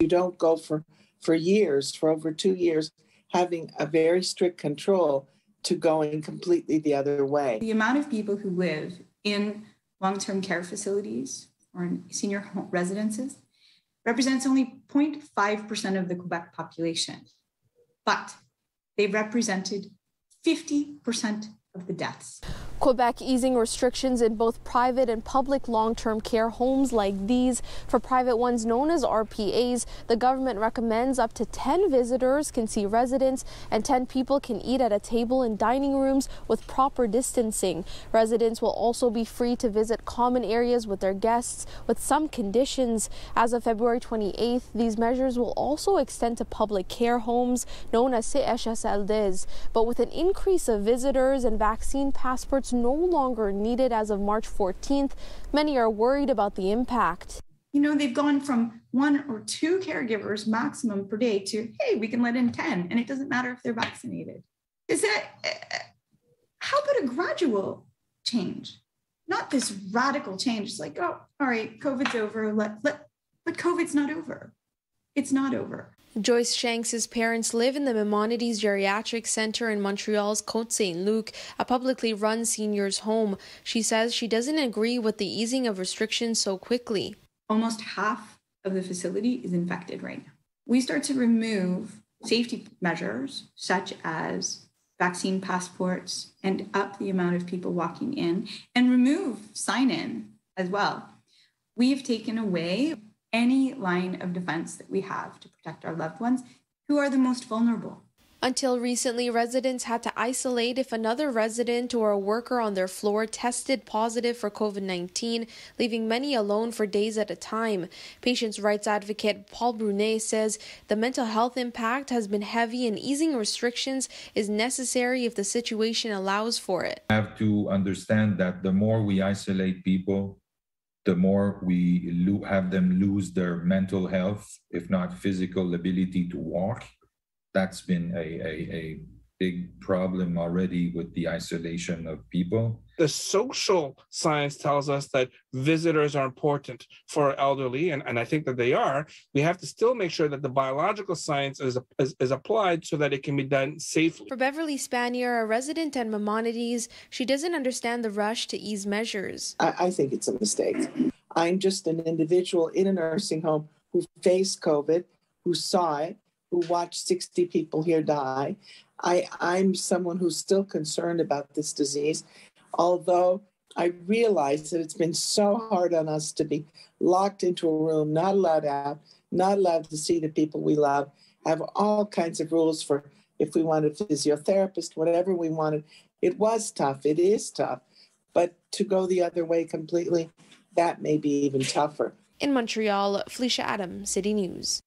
You don't go for, for years, for over two years, having a very strict control to going completely the other way. The amount of people who live in long term care facilities or in senior residences represents only 0.5% of the Quebec population, but they represented 50% of the deaths. Quebec easing restrictions in both private and public long term care homes like these. For private ones known as RPAs, the government recommends up to 10 visitors can see residents and 10 people can eat at a table in dining rooms with proper distancing. Residents will also be free to visit common areas with their guests with some conditions. As of February 28th, these measures will also extend to public care homes known as CHSLDs. But with an increase of visitors and vaccine passports, no longer needed as of March 14th. Many are worried about the impact. You know, they've gone from one or two caregivers maximum per day to, hey, we can let in 10, and it doesn't matter if they're vaccinated. Is that, uh, how about a gradual change? Not this radical change. It's like, oh, all right, COVID's over. Let, let, but COVID's not over. It's not over. Joyce Shanks' parents live in the Maimonides Geriatric Center in Montreal's Côte Saint Luc, a publicly run seniors' home. She says she doesn't agree with the easing of restrictions so quickly. Almost half of the facility is infected right now. We start to remove safety measures such as vaccine passports and up the amount of people walking in and remove sign in as well. We've taken away any line of defense that we have to protect our loved ones who are the most vulnerable. Until recently, residents had to isolate if another resident or a worker on their floor tested positive for COVID 19, leaving many alone for days at a time. Patients' rights advocate Paul Brunet says the mental health impact has been heavy and easing restrictions is necessary if the situation allows for it. We have to understand that the more we isolate people, the more we lo- have them lose their mental health, if not physical ability to walk. That's been a, a, a big problem already with the isolation of people. The social science tells us that visitors are important for elderly, and, and I think that they are. We have to still make sure that the biological science is, is, is applied so that it can be done safely. For Beverly Spanier, a resident at Maimonides, she doesn't understand the rush to ease measures. I, I think it's a mistake. I'm just an individual in a nursing home who faced COVID, who saw it, who watched 60 people here die. I, I'm someone who's still concerned about this disease, although I realize that it's been so hard on us to be locked into a room, not allowed out, not allowed to see the people we love, have all kinds of rules for if we wanted a physiotherapist, whatever we wanted. It was tough. It is tough. But to go the other way completely, that may be even tougher. In Montreal, Felisha Adams, City News.